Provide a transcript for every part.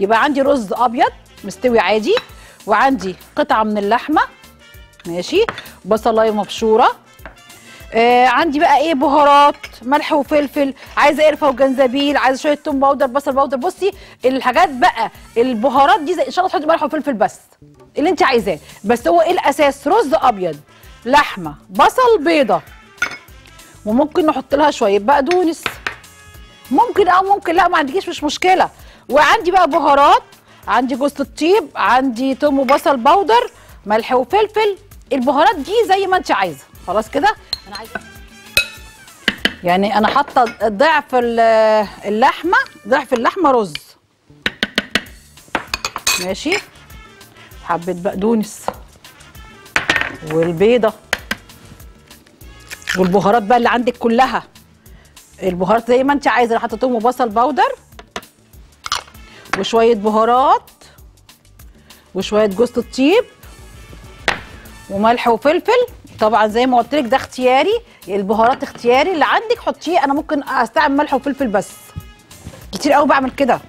يبقى عندي رز أبيض مستوي عادي وعندي قطعة من اللحمة ماشي؟ بصلاية مبشورة. آه عندي بقى إيه؟ بهارات ملح وفلفل عايزة قرفة وجنزبيل عايزة شوية توم powder بصل powder. بصي الحاجات بقى البهارات دي إن شاء الله تحطي ملح وفلفل بس اللي انت عايزاه. بس هو إيه الأساس؟ رز أبيض لحمة بصل بيضة. وممكن نحط لها شوية بقدونس. ممكن أو ممكن لا ما عندكيش مش مشكلة. وعندي بقى بهارات عندي جوز الطيب عندي توم وبصل باودر ملح وفلفل. البهارات دي زي ما انت عايزة. خلاص كده؟ أنا عايزه يعني أنا حاطة ضعف ال- اللحمة ضعف اللحمة رز. ماشي؟ حبة بقدونس والبيضة. والبهارات بقى اللي عندك كلها. البهارات زي ما انت عايزة. أنا توم وبصل باودر وشوية بهارات وشوية جوز الطيب وملح وفلفل. طبعا زي ما قلت لك ده اختياري. البهارات اختياري. اللي عندك حطيه. أنا ممكن أستعمل ملح وفلفل بس. كتير قوي بعمل كده.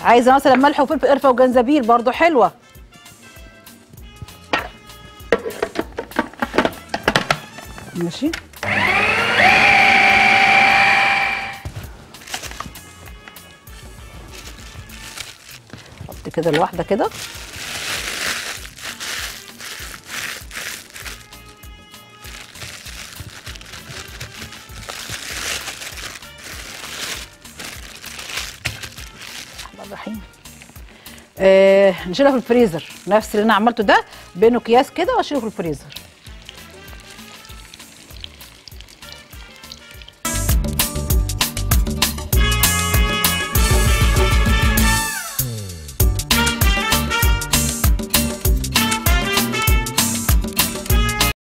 عايزة مثلا ملح وفلفل قرفة وجنزبيل برضو حلوة. ماشي؟ حط كده الواحدة كده. الرحيم آه نشيلها في الفريزر. نفس اللي أنا عملته ده بينه اكياس كده وأشيله في الفريزر.